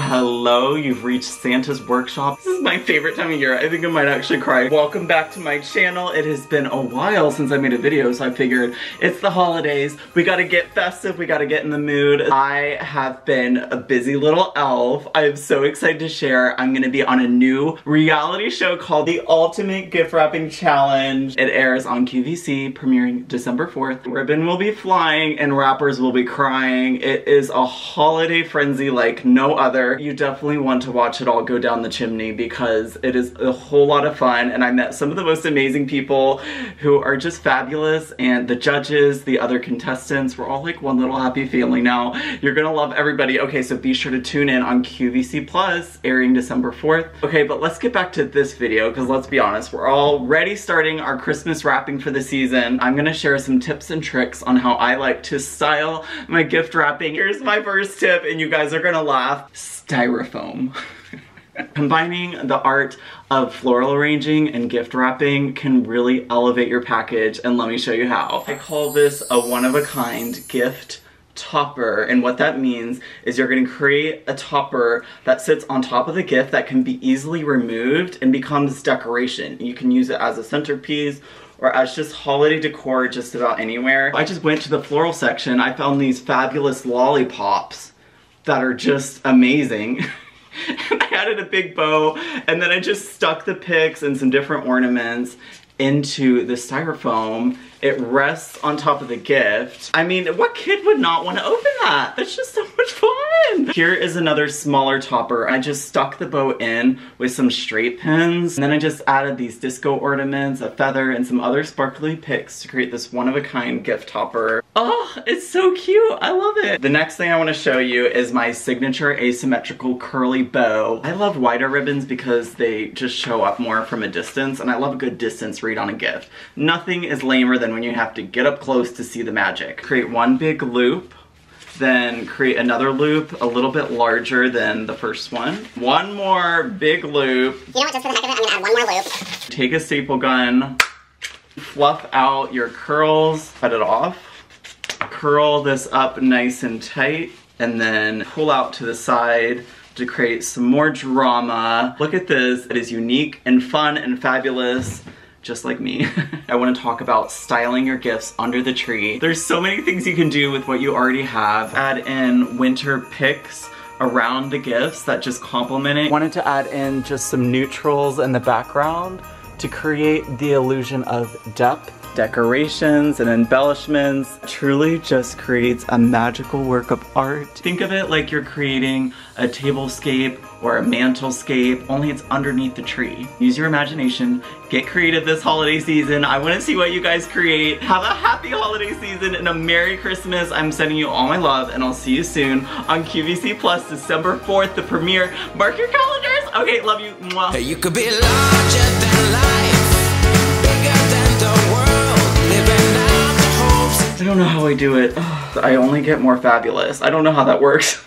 Hello, you've reached Santa's workshop. This is my favorite time of year. I think I might actually cry. Welcome back to my channel. It has been a while since I made a video, so I figured it's the holidays. We gotta get festive, we gotta get in the mood. I have been a busy little elf. I am so excited to share. I'm gonna be on a new reality show called The Ultimate Gift Wrapping Challenge. It airs on QVC, premiering December 4th. Ribbon will be flying and wrappers will be crying. It is a holiday frenzy like no other you definitely want to watch it all go down the chimney because it is a whole lot of fun and I met some of the most amazing people who are just fabulous and the judges, the other contestants, we're all like one little happy family now. You're gonna love everybody. Okay, so be sure to tune in on QVC Plus, airing December 4th. Okay, but let's get back to this video because let's be honest, we're already starting our Christmas wrapping for the season. I'm gonna share some tips and tricks on how I like to style my gift wrapping. Here's my first tip and you guys are gonna laugh styrofoam. Combining the art of floral arranging and gift wrapping can really elevate your package and let me show you how. I call this a one-of-a-kind gift topper and what that means is you're going to create a topper that sits on top of the gift that can be easily removed and becomes decoration. You can use it as a centerpiece or as just holiday decor just about anywhere. I just went to the floral section. I found these fabulous lollipops that are just amazing. I added a big bow and then I just stuck the picks and some different ornaments into the styrofoam. It rests on top of the gift. I mean, what kid would not want to open that? That's just so much fun. Here is another smaller topper. I just stuck the bow in with some straight pins. And then I just added these disco ornaments, a feather, and some other sparkly picks to create this one-of-a-kind gift topper. Oh, it's so cute. I love it. The next thing I want to show you is my signature asymmetrical curly bow. I love wider ribbons because they just show up more from a distance, and I love a good distance read on a gift. Nothing is lamer than when you have to get up close to see the magic. Create one big loop then create another loop a little bit larger than the first one. One more big loop. You know what, just for the heck of it, I'm gonna add one more loop. Take a staple gun, fluff out your curls, cut it off, curl this up nice and tight, and then pull out to the side to create some more drama. Look at this, it is unique and fun and fabulous just like me. I want to talk about styling your gifts under the tree. There's so many things you can do with what you already have. Add in winter picks around the gifts that just complement it. Wanted to add in just some neutrals in the background to create the illusion of depth decorations and embellishments truly just creates a magical work of art. Think of it like you're creating a tablescape or a mantelscape, only it's underneath the tree. Use your imagination, get creative this holiday season. I wanna see what you guys create. Have a happy holiday season and a Merry Christmas. I'm sending you all my love and I'll see you soon on QVC Plus December 4th, the premiere. Mark your calendars. Okay, love you. Mwah. You could be larger than life, bigger than the world. I don't know how I do it. I only get more fabulous. I don't know how that works.